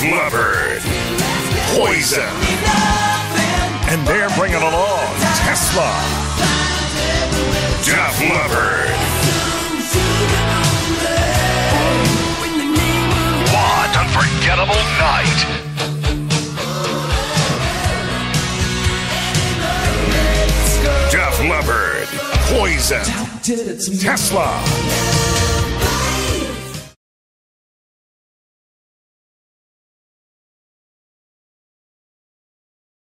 Def Poison, and they're bringing along Tesla. Def Leppard. What unforgettable night! Def Leppard, Poison, Tesla.